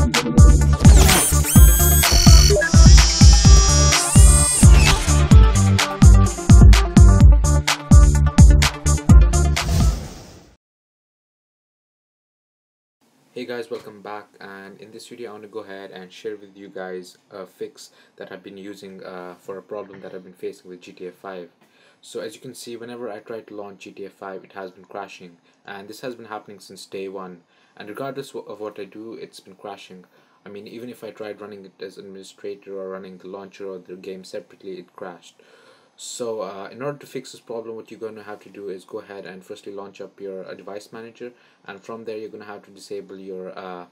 Hey guys, welcome back and in this video I want to go ahead and share with you guys a fix that I've been using uh, for a problem that I've been facing with GTA 5. So as you can see whenever I try to launch GTA 5 it has been crashing and this has been happening since day one and regardless of what I do it's been crashing. I mean even if I tried running it as administrator or running the launcher or the game separately it crashed. So uh, in order to fix this problem what you're going to have to do is go ahead and firstly launch up your uh, device manager and from there you're going to have to disable your uh,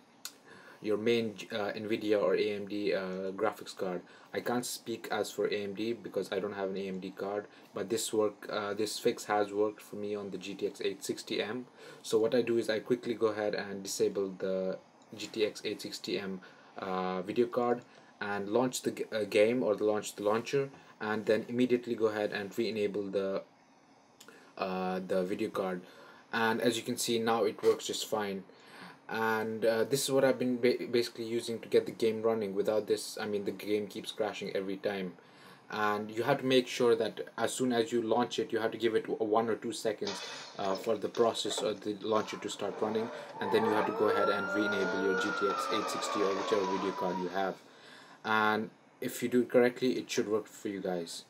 your main uh, NVIDIA or AMD uh, graphics card. I can't speak as for AMD because I don't have an AMD card but this work uh, this fix has worked for me on the GTX 860M so what I do is I quickly go ahead and disable the GTX 860M video card and launch the game or launch the launcher and then immediately go ahead and re-enable the uh, the video card. And as you can see now it works just fine and uh, this is what I've been ba basically using to get the game running without this I mean the game keeps crashing every time. And you have to make sure that as soon as you launch it you have to give it one or two seconds uh, for the process of the launcher to start running. And then you have to go ahead and re-enable your GTX 860 or whichever video card you have. And if you do it correctly it should work for you guys